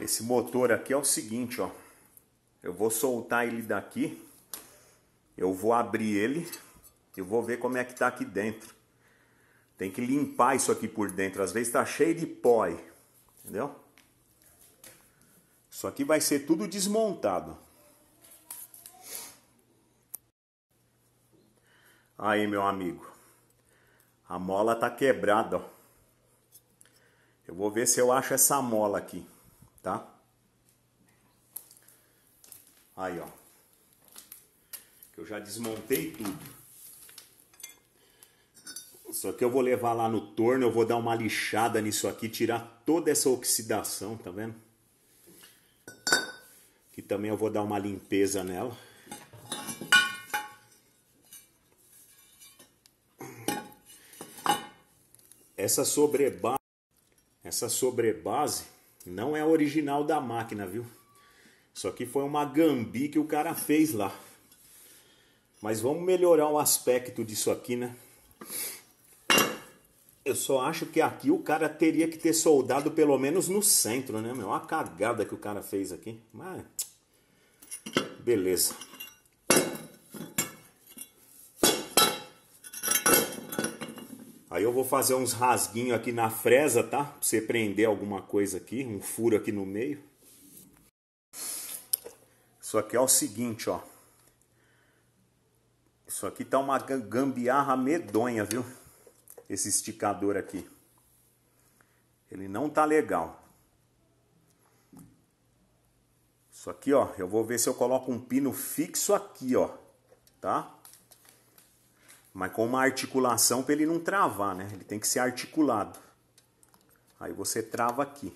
Esse motor aqui é o seguinte, ó. Eu vou soltar ele daqui. Eu vou abrir ele. Eu vou ver como é que tá aqui dentro. Tem que limpar isso aqui por dentro. Às vezes tá cheio de pó aí. Entendeu? Isso aqui vai ser tudo desmontado. Aí, meu amigo. A mola tá quebrada, ó. Eu vou ver se eu acho essa mola aqui, tá? Aí, ó. Eu já desmontei tudo. Só que eu vou levar lá no torno, eu vou dar uma lixada nisso aqui, tirar toda essa oxidação, tá vendo? Que também eu vou dar uma limpeza nela. Essa sobrebase, essa sobrebase não é original da máquina, viu? Isso aqui foi uma gambi que o cara fez lá. Mas vamos melhorar o aspecto disso aqui, né? Eu só acho que aqui o cara teria que ter soldado pelo menos no centro, né, meu? Olha a cagada que o cara fez aqui. Mas... Beleza. Aí eu vou fazer uns rasguinhos aqui na fresa, tá? Pra você prender alguma coisa aqui, um furo aqui no meio. Isso aqui é o seguinte, ó. Isso aqui tá uma gambiarra medonha, viu? Esse esticador aqui. Ele não tá legal. Isso aqui, ó, eu vou ver se eu coloco um pino fixo aqui, ó, tá? Mas com uma articulação para ele não travar, né? Ele tem que ser articulado. Aí você trava aqui.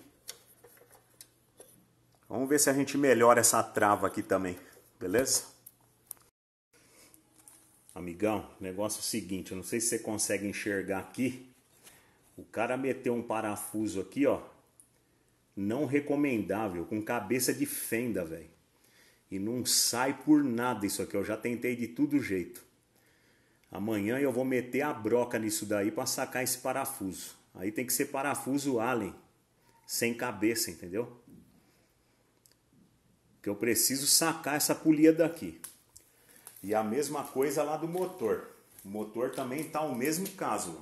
Vamos ver se a gente melhora essa trava aqui também, beleza? Amigão, negócio é o seguinte, eu não sei se você consegue enxergar aqui. O cara meteu um parafuso aqui, ó. Não recomendável, com cabeça de fenda, velho. E não sai por nada isso aqui, eu já tentei de todo jeito. Amanhã eu vou meter a broca nisso daí para sacar esse parafuso. Aí tem que ser parafuso Allen, sem cabeça, entendeu? Que eu preciso sacar essa polia daqui. E a mesma coisa lá do motor. O motor também tá o mesmo caso.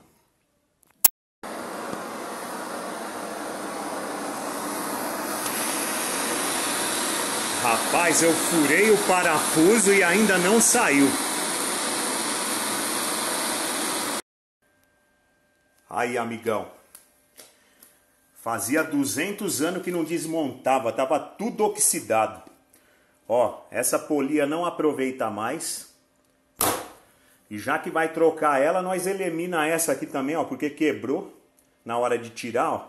Rapaz, eu furei o parafuso e ainda não saiu. Aí, amigão. Fazia 200 anos que não desmontava, tava tudo oxidado. Ó, essa polia não aproveita mais. E já que vai trocar ela, nós elimina essa aqui também, ó, porque quebrou na hora de tirar, ó.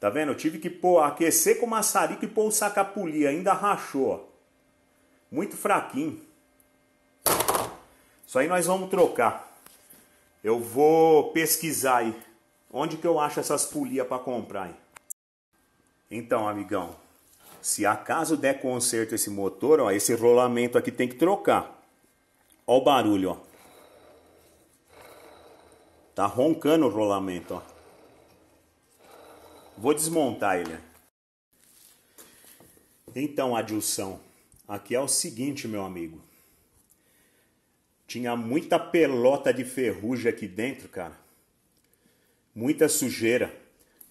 Tá vendo? Eu tive que pôr, aquecer com maçarico e pôr o sacapolia, ainda rachou, ó. Muito fraquinho. Isso aí nós vamos trocar. Eu vou pesquisar aí. Onde que eu acho essas polias para comprar aí? Então, amigão, se acaso der conserto esse motor, ó, esse rolamento aqui tem que trocar. Ó o barulho, ó. Tá roncando o rolamento, ó. Vou desmontar ele. Então, Adilson, aqui é o seguinte, meu amigo. Tinha muita pelota de ferrugem aqui dentro, cara. Muita sujeira.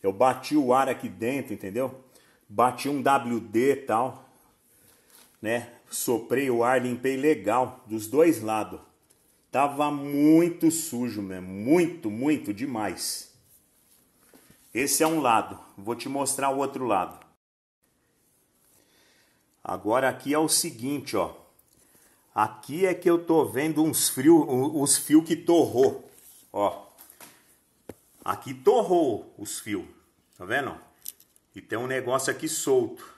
Eu bati o ar aqui dentro, entendeu? Bati um WD e tal, né? Soprei o ar, limpei legal dos dois lados. Tava muito sujo mesmo, muito, muito demais. Esse é um lado, vou te mostrar o outro lado. Agora aqui é o seguinte, ó. Aqui é que eu tô vendo uns frios, os fios que torrou, ó. Aqui torrou os fios, tá vendo? E tem um negócio aqui solto.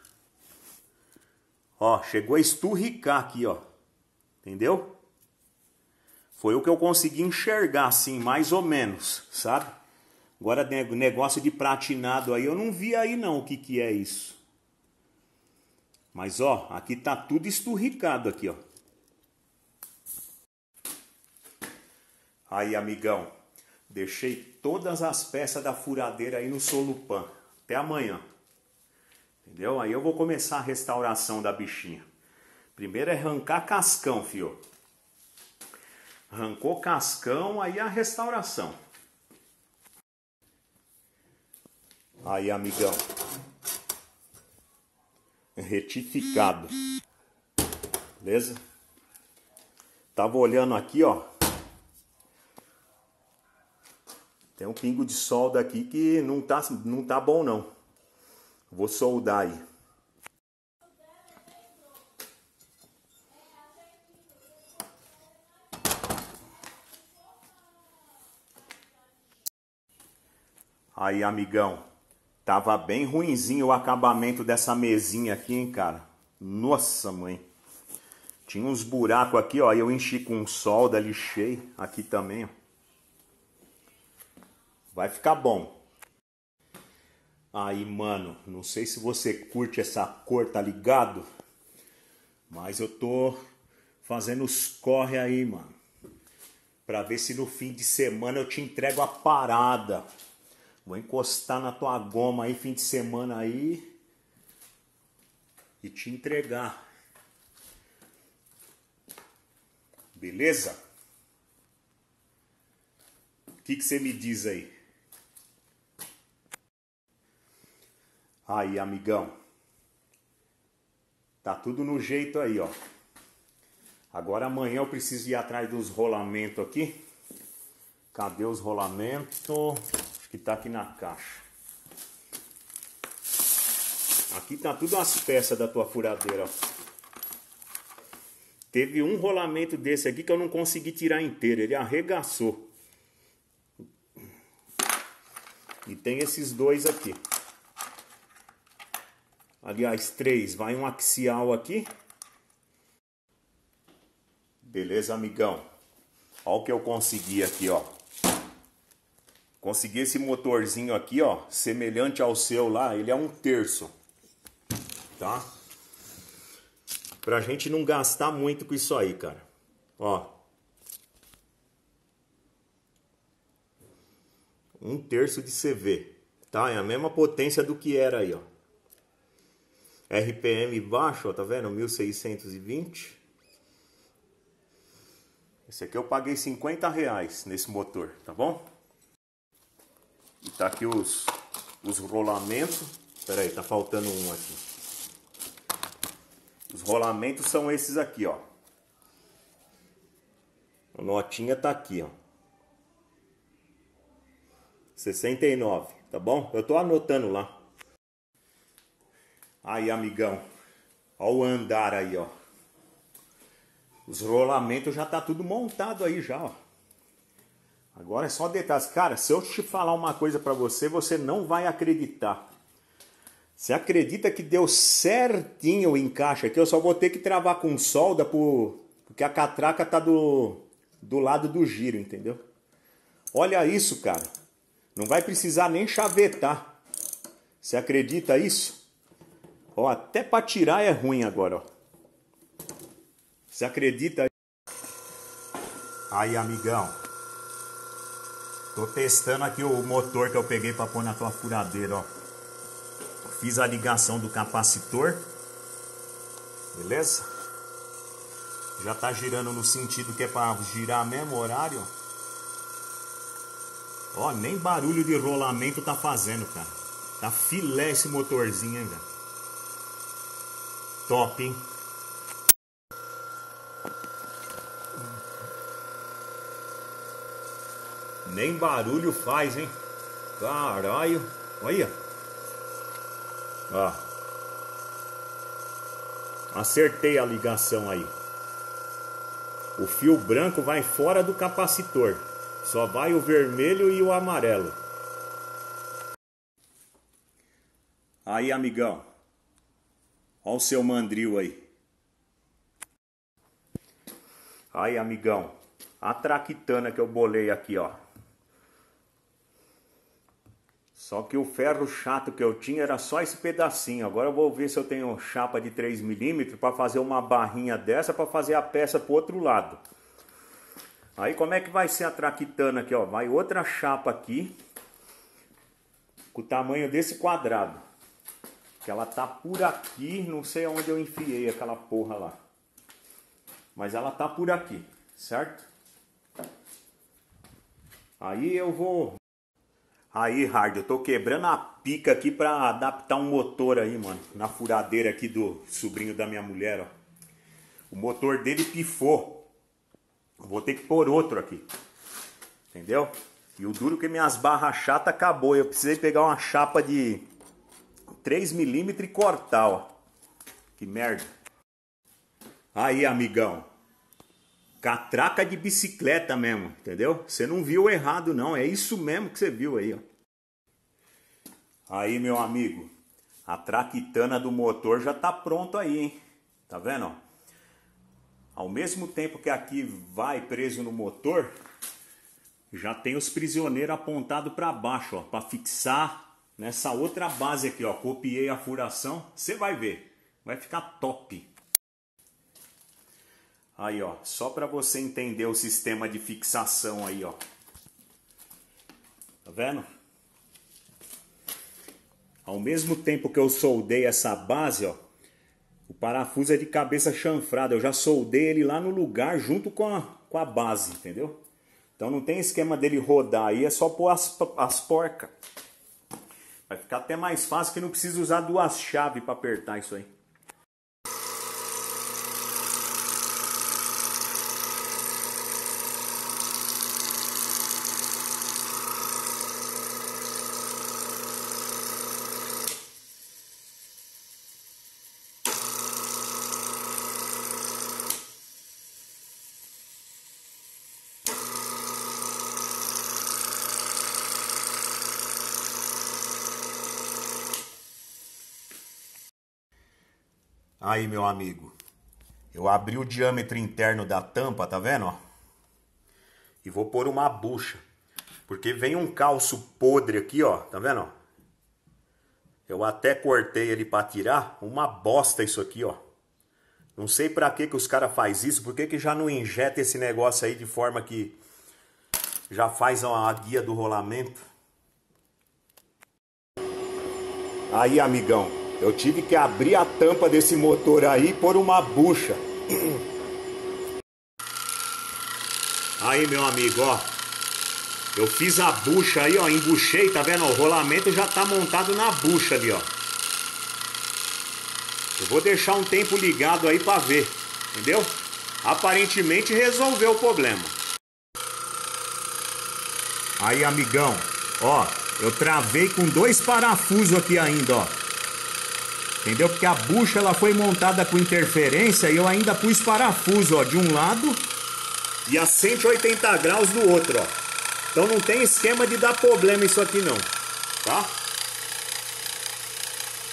Ó, chegou a esturricar aqui, ó. Entendeu? Foi o que eu consegui enxergar, assim, mais ou menos, sabe? Agora, negócio de pratinado aí, eu não vi aí não o que que é isso. Mas, ó, aqui tá tudo esturricado aqui, ó. Aí, amigão, deixei todas as peças da furadeira aí no solupan. Até amanhã. Entendeu? Aí eu vou começar a restauração da bichinha. Primeiro é arrancar cascão, fio. Arrancou cascão, aí a restauração. Aí, amigão. Retificado. Beleza? Tava olhando aqui, ó. Tem um pingo de solda aqui que não tá, não tá bom não. Vou soldar aí. Aí, amigão. Tava bem ruinzinho o acabamento dessa mesinha aqui, hein, cara. Nossa, mãe. Tinha uns buracos aqui, ó. Eu enchi com solda, lixei. Aqui também, ó. Vai ficar bom. Aí, mano, não sei se você curte essa cor, tá ligado? Mas eu tô fazendo os corre aí, mano. Pra ver se no fim de semana eu te entrego a parada. Vou encostar na tua goma aí fim de semana aí e te entregar. Beleza? O que, que você me diz aí? Aí, amigão. Tá tudo no jeito aí, ó. Agora amanhã eu preciso ir atrás dos rolamentos aqui. Cadê os rolamentos? Acho que tá aqui na caixa. Aqui tá tudo as peças da tua furadeira. Teve um rolamento desse aqui que eu não consegui tirar inteiro. Ele arregaçou. E tem esses dois aqui. Aliás, três. Vai um axial aqui. Beleza, amigão? Olha o que eu consegui aqui, ó. Consegui esse motorzinho aqui, ó, semelhante ao seu lá, ele é um terço, tá? Pra gente não gastar muito com isso aí, cara. Ó. Um terço de CV, tá? É a mesma potência do que era aí, ó. RPM baixo, ó, tá vendo? 1620. Esse aqui eu paguei 50 reais nesse motor, tá bom? E tá aqui os, os rolamentos. Pera aí, tá faltando um aqui. Os rolamentos são esses aqui, ó. A notinha tá aqui, ó. 69, tá bom? Eu tô anotando lá. Aí, amigão. Ó o andar aí, ó. Os rolamentos já tá tudo montado aí já, ó. Agora é só detalhes. Cara, se eu te falar uma coisa para você, você não vai acreditar. Você acredita que deu certinho o encaixe aqui? Eu só vou ter que travar com solda por... porque a catraca tá do, do lado do giro, entendeu? Olha isso, cara. Não vai precisar nem chavetar. Você acredita isso? Ó, até para tirar é ruim agora, ó. Você acredita? Aí, amigão. Tô testando aqui o motor que eu peguei para pôr na tua furadeira, ó. Fiz a ligação do capacitor. Beleza? Já tá girando no sentido que é para girar mesmo horário. Ó, nem barulho de rolamento tá fazendo, cara. Tá filé esse motorzinho, hein. Top, hein? Nem barulho faz, hein? Caralho. Olha. Ó. Acertei a ligação aí. O fio branco vai fora do capacitor. Só vai o vermelho e o amarelo. Aí, amigão. Olha o seu mandril aí. Aí, amigão. A traquitana que eu bolei aqui, ó. Só que o ferro chato que eu tinha era só esse pedacinho. Agora eu vou ver se eu tenho chapa de 3 milímetros para fazer uma barrinha dessa para fazer a peça pro outro lado. Aí como é que vai ser a traquitana aqui, ó? Vai outra chapa aqui com o tamanho desse quadrado. Que ela tá por aqui, não sei onde eu enfiei aquela porra lá. Mas ela tá por aqui, certo? Aí eu vou Aí, Hard, eu tô quebrando a pica aqui pra adaptar um motor aí, mano. Na furadeira aqui do sobrinho da minha mulher, ó. O motor dele pifou. Vou ter que pôr outro aqui. Entendeu? E o duro que minhas barras chatas acabou. Eu precisei pegar uma chapa de 3mm e cortar, ó. Que merda. Aí, amigão. Catraca de bicicleta mesmo, entendeu? Você não viu errado não, é isso mesmo que você viu aí, ó. Aí, meu amigo, a traquitana do motor já tá pronto aí, hein? Tá vendo? Ao mesmo tempo que aqui vai preso no motor, já tem os prisioneiros apontados para baixo, ó, para fixar nessa outra base aqui, ó. Copiei a furação, você vai ver, vai ficar top. Aí, ó, só para você entender o sistema de fixação aí, ó. Tá vendo? Ao mesmo tempo que eu soldei essa base, ó, o parafuso é de cabeça chanfrada. Eu já soldei ele lá no lugar junto com a, com a base, entendeu? Então não tem esquema dele rodar aí, é só pôr as, as porcas. Vai ficar até mais fácil que não precisa usar duas chaves para apertar isso aí. Aí, meu amigo. Eu abri o diâmetro interno da tampa, tá vendo? Ó? E vou pôr uma bucha. Porque vem um calço podre aqui, ó. Tá vendo? Ó? Eu até cortei ele para tirar. Uma bosta isso aqui, ó. Não sei para que que os caras faz isso. Por que que já não injeta esse negócio aí de forma que já faz a guia do rolamento? Aí, amigão. Eu tive que abrir a tampa desse motor aí por uma bucha. Aí, meu amigo, ó. Eu fiz a bucha aí, ó. Embuchei, tá vendo? O rolamento já tá montado na bucha ali, ó. Eu vou deixar um tempo ligado aí pra ver. Entendeu? Aparentemente resolveu o problema. Aí, amigão. Ó, eu travei com dois parafusos aqui ainda, ó. Entendeu? Porque a bucha ela foi montada com interferência e eu ainda pus parafuso, ó, de um lado e a 180 graus do outro, ó. Então não tem esquema de dar problema isso aqui não, tá?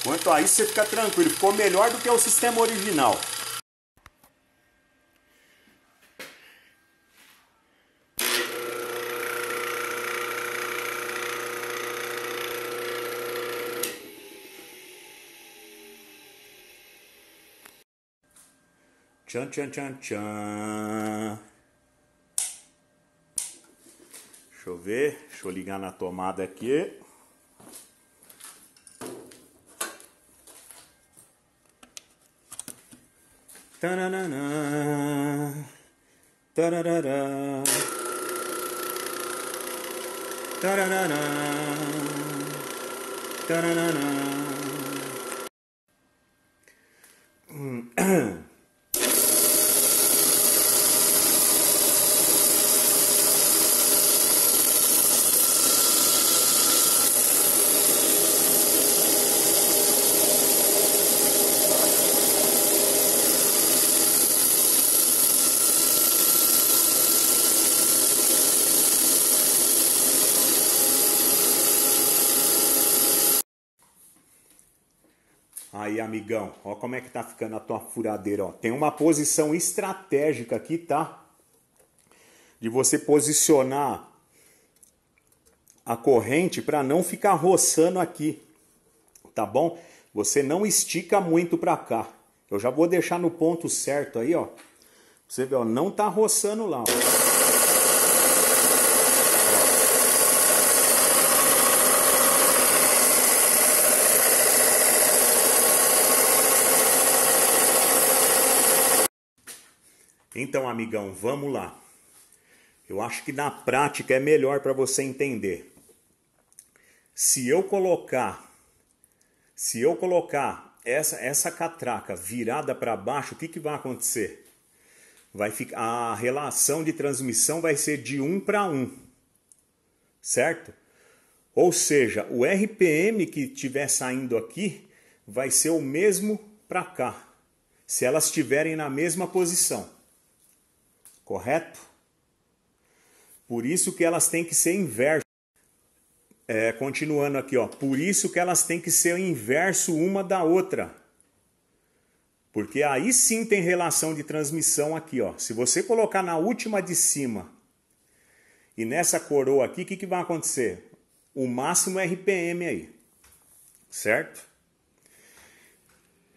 Quanto a isso você fica tranquilo, ficou melhor do que o sistema original. Tchan, tchan, tchan, tchan. Deixa eu ver. Deixa eu ligar na tomada aqui. Tananana. Tararara. Tararara. Tararara. Aí, amigão, ó como é que tá ficando a tua furadeira, ó. Tem uma posição estratégica aqui, tá? De você posicionar a corrente para não ficar roçando aqui, tá bom? Você não estica muito para cá. Eu já vou deixar no ponto certo aí, ó. Você vê, ó, não tá roçando lá, ó. Então, amigão, vamos lá. Eu acho que na prática é melhor para você entender. Se eu colocar se eu colocar essa essa catraca virada para baixo, o que, que vai acontecer? Vai ficar a relação de transmissão vai ser de 1 para 1. Certo? Ou seja, o RPM que estiver saindo aqui vai ser o mesmo para cá, se elas estiverem na mesma posição. Correto? Por isso que elas têm que ser inversas. É, continuando aqui, ó. Por isso que elas têm que ser inverso uma da outra. Porque aí sim tem relação de transmissão aqui, ó. Se você colocar na última de cima e nessa coroa aqui, o que, que vai acontecer? O máximo RPM aí. Certo?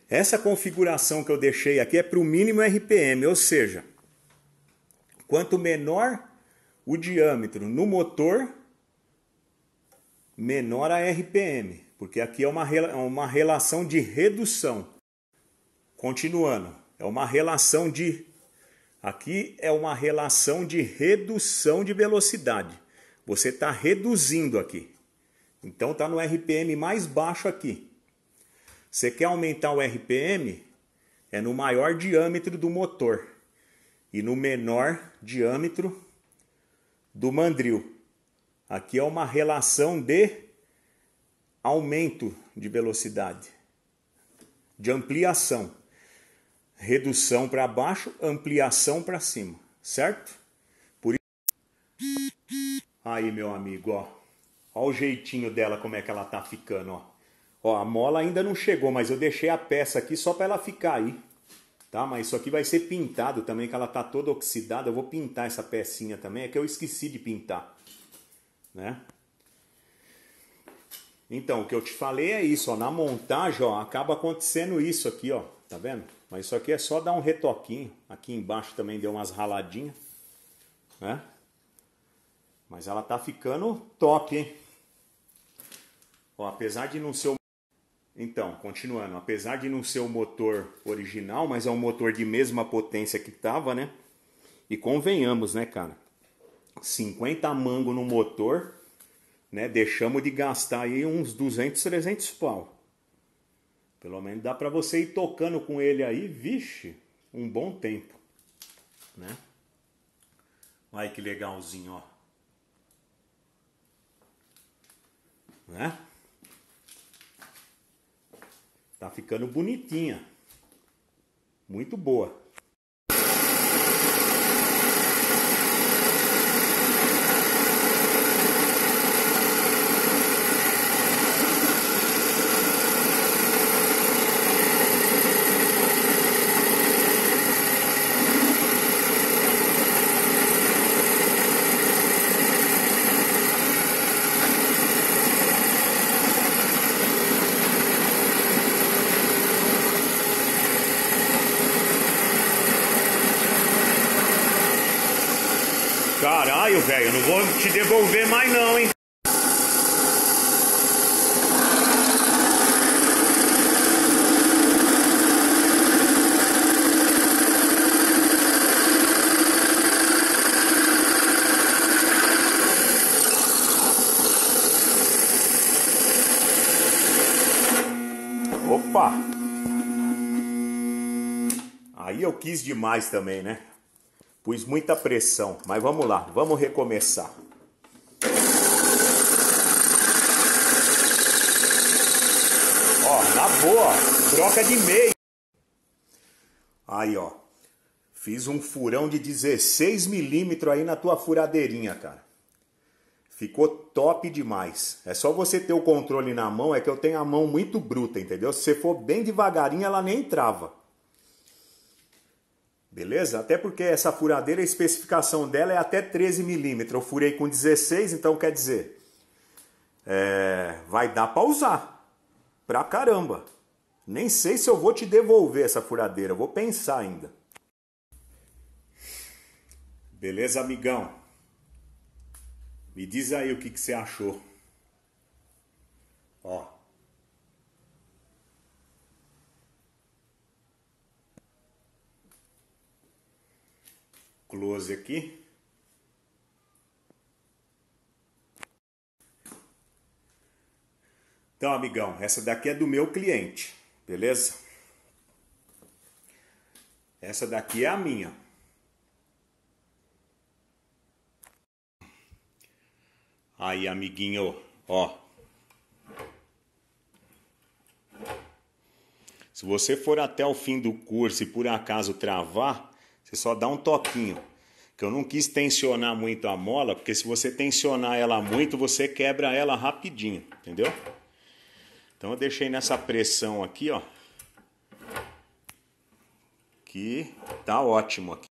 Essa configuração que eu deixei aqui é para o mínimo RPM, ou seja, quanto menor o diâmetro no motor, menor a RPM, porque aqui é uma, uma relação de redução. Continuando, é uma relação de. Aqui é uma relação de redução de velocidade. Você está reduzindo aqui. Então está no RPM mais baixo aqui. Você quer aumentar o RPM? É no maior diâmetro do motor e no menor diâmetro do mandril. Aqui é uma relação de aumento de velocidade, de ampliação. Redução para baixo, ampliação para cima, certo? Por isso... Aí, meu amigo, ó. Ó o jeitinho dela, como é que ela tá ficando, ó. Ó, a mola ainda não chegou, mas eu deixei a peça aqui só para ela ficar aí. Tá? Mas isso aqui vai ser pintado também, que ela tá toda oxidada. Eu vou pintar essa pecinha também, é que eu esqueci de pintar. Né? Então, o que eu te falei é isso, ó, na montagem, ó, acaba acontecendo isso aqui, ó, tá vendo? Mas isso aqui é só dar um retoquinho. Aqui embaixo também deu umas raladinhas, né? Mas ela tá ficando top, hein? Ó, apesar de não ser o então, continuando, apesar de não ser o motor original, mas é um motor de mesma potência que tava, né? E convenhamos, né, cara? 50 mango no motor, né? Deixamos de gastar aí uns 200, 300 pau. Pelo menos dá para você ir tocando com ele aí, vixe, um bom tempo, né? Olha que legalzinho, ó. Né? Tá ficando bonitinha. Muito boa. Caralho, velho, não vou te devolver mais não, hein? Opa! Aí eu quis demais também, né? Pus muita pressão, mas vamos lá, vamos recomeçar. Ó, na boa, troca de meio. Aí, ó. Fiz um furão de 16 milímetros aí na tua furadeirinha, cara. Ficou top demais. É só você ter o controle na mão, é que eu tenho a mão muito bruta, entendeu? Se você for bem devagarinho, ela nem trava. Beleza? Até porque essa furadeira, a especificação dela é até 13 milímetros. Eu furei com 16, então quer dizer, é, vai dar para usar. Pra caramba. Nem sei se eu vou te devolver essa furadeira, vou pensar ainda. Beleza, amigão? Me diz aí o que, que você achou. Ó. close aqui. Então, amigão, essa daqui é do meu cliente, beleza? Essa daqui é a minha. Aí, amiguinho, ó. Se você for até o fim do curso e por acaso travar, você só dá um toquinho. Que eu não quis tensionar muito a mola, porque se você tensionar ela muito, você quebra ela rapidinho, entendeu? Então eu deixei nessa pressão aqui, ó. Que tá ótimo aqui.